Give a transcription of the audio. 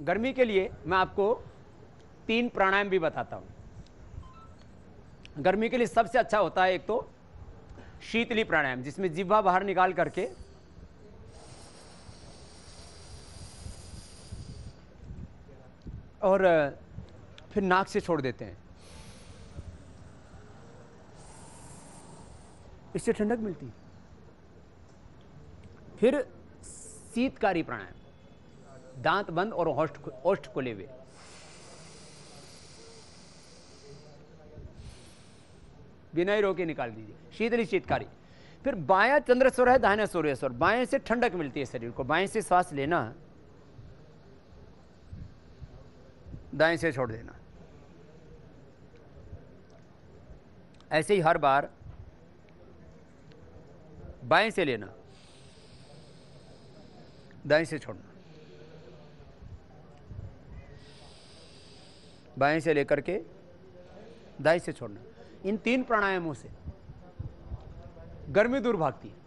गर्मी के लिए मैं आपको तीन प्राणायाम भी बताता हूँ। गर्मी के लिए सबसे अच्छा होता है एक तो शीतली प्राणायाम, जिसमें जिब्वा बाहर निकाल करके और, फिर नाक से छोड़ देते हैं। इससे ठंडक मिलती फिर शीतकारी प्राणायाम। दांत बंद और ओष्ठ ओष्ठ खुले हुए। बिना ही रोके निकाल दीजिए। शीतली शीतकारी। फिर बाया चंद्रस्वर है, दाहिना सूर्य स्वर बाएँ से ठंडक मिलती है शरीर को। बाएँ से श्वास लेना। दाएँ से छोड़ देना। ऐसे ही हर बार बाएँ से लेना। दाएँ से छोड़ना। बाएँ से लेकर के दाएँ से छोड़ना। इन तीन प्राणायामों से गर्मी दूर भागती है।